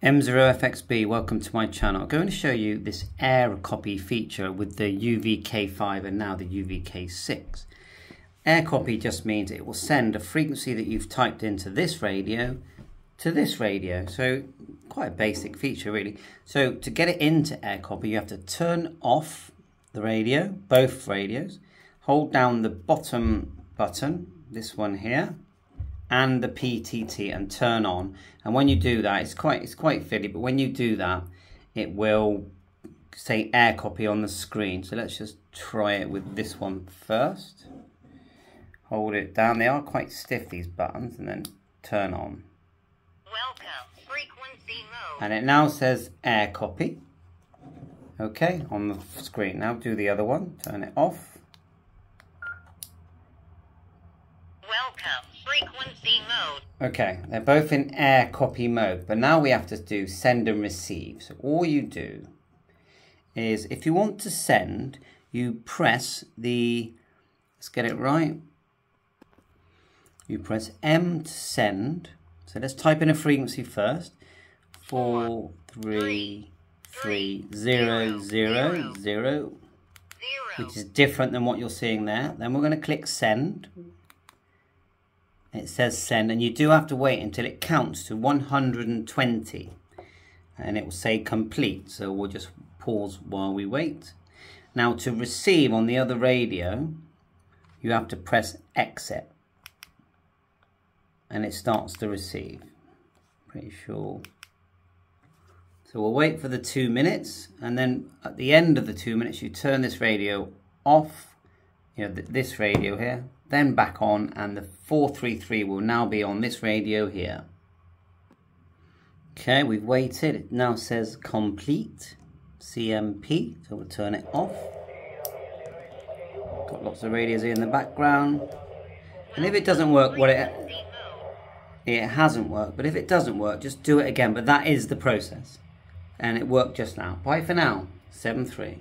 M0FXB, welcome to my channel. I'm going to show you this air copy feature with the UVK5 and now the UVK6. Air copy just means it will send a frequency that you've typed into this radio to this radio. So quite a basic feature really. So to get it into air copy, you have to turn off the radio, both radios, hold down the bottom button, this one here, and the PTT and turn on. And when you do that, it's quite it's quite fiddly, but when you do that, it will say air copy on the screen. So let's just try it with this one first. Hold it down. They are quite stiff these buttons, and then turn on. Welcome, frequency mode. And it now says air copy. Okay, on the screen. Now do the other one. Turn it off. Welcome, frequency mode. Okay, they're both in air copy mode, but now we have to do send and receive. So all you do is if you want to send, you press the, let's get it right. You press M to send. So let's type in a frequency first. Four, three, three, zero, zero, zero, Zero. which is different than what you're seeing there. Then we're going to click send. It says send, and you do have to wait until it counts to 120, and it will say complete. So we'll just pause while we wait. Now to receive on the other radio, you have to press exit, and it starts to receive. Pretty sure. So we'll wait for the two minutes, and then at the end of the two minutes, you turn this radio off, you know, th this radio here, then back on, and the 433 will now be on this radio here. Okay, we've waited. It now says complete, CMP, so we'll turn it off. Got lots of radios here in the background. And if it doesn't work, what it, it hasn't worked, but if it doesn't work, just do it again. But that is the process. And it worked just now. Bye for now. 7 3.